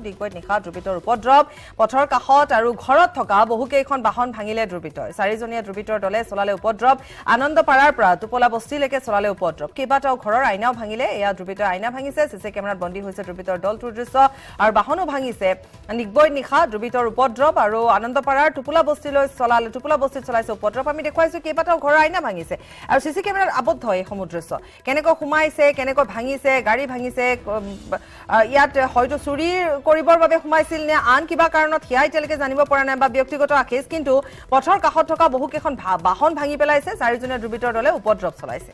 ডিগবৈত নিশা দুৰ্বৃত্তৰ উপদ্ৰৱ পথৰ কাষত আৰু ঘৰত থকা বহুকেইখন বাহন ভাঙিলে দুৰ্বৃত্তই চাৰিজনীয়া দুৰ্বৃত্তৰ দলে চলালে উপদ্ৰৱ আনন্দপাৰাৰ পৰা টোপলা বস্তিলৈকে চলালে উপদ্ৰৱ কেইবাটাও ঘৰৰ আইনাও ভাঙিলে। এয়া দুৰ্বৃত্তৰ আইনা ভাঙিছে। চি চি কেমেৰাত বন্দী হৈছে দুৰ্বৃত্তৰ দলটোৰ দৃশ্য। আৰু বাহনো ভাঙিছে। নিগবৈত নিশা দুৰ্বৃত্তৰ উপদ্ৰৱ আৰু আনন্দপাৰাৰ টোপোলা বস্তিলৈ চলালে টোপোলা বস্তিত চলাইছে উপদ্ৰৱ আমি দেখুৱাইছো কেইবাটাও ঘৰৰ আইনা ভাঙিছে। আৰু চি চি কেমেৰাত আবদ্ধ এইসমূহ দৃশ্য। কেনেকৈ সোমাইছে কেনেকৈ ভাঙিছে গাড়ী ভাঙিছে ইয়াত হয়তো চুৰি কৰিবৰ বাবে সোমাইছিল নে আন কিবা কাৰণত সেয়া এতিয়ালৈকে জানিব পৰা নাই বা ব্যক্তিগত আখেজ কিন্তু পথৰ কাষত থকা বহুকেইখন বাহন ভাঙি পেলাইছে। চাৰিজনীয়া দুৰ্বৃত্তৰ দলে উপদ্ৰৱ চলাইছে।